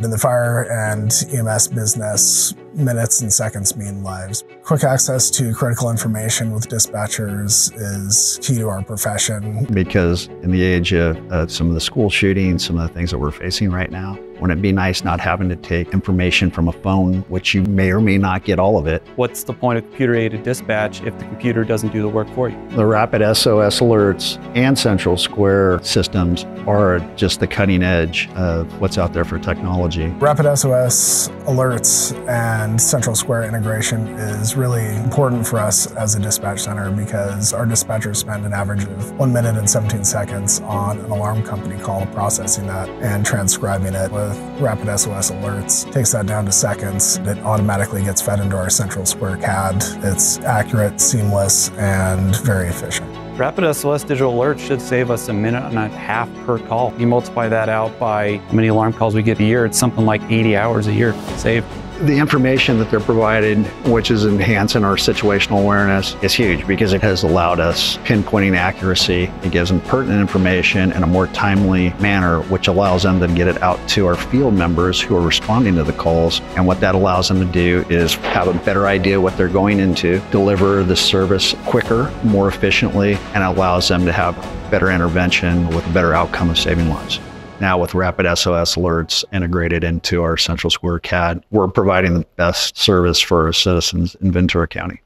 In the fire and EMS business, minutes and seconds mean lives. Quick access to critical information with dispatchers is key to our profession. Because in the age of uh, some of the school shootings, some of the things that we're facing right now, wouldn't it be nice not having to take information from a phone, which you may or may not get all of it? What's the point of computer-aided dispatch if the computer doesn't do the work for you? The rapid SOS alerts and Central Square systems are just the cutting edge of what's out there for technology. Rapid SOS alerts and Central Square integration is really important for us as a dispatch center because our dispatchers spend an average of 1 minute and 17 seconds on an alarm company call processing that and transcribing it with Rapid SOS alerts. Takes that down to seconds. It automatically gets fed into our Central Square CAD. It's accurate, seamless, and very efficient. Rapid SOS digital alerts should save us a minute and a half per call. You multiply that out by how many alarm calls we get a year, it's something like 80 hours a year saved. The information that they're provided, which is enhancing our situational awareness, is huge because it has allowed us pinpointing accuracy. It gives them pertinent information in a more timely manner, which allows them to get it out to our field members who are responding to the calls. And what that allows them to do is have a better idea what they're going into, deliver the service quicker, more efficiently, and allows them to have better intervention with a better outcome of saving lives. Now with Rapid SOS alerts integrated into our Central Square CAD, we're providing the best service for our citizens in Ventura County.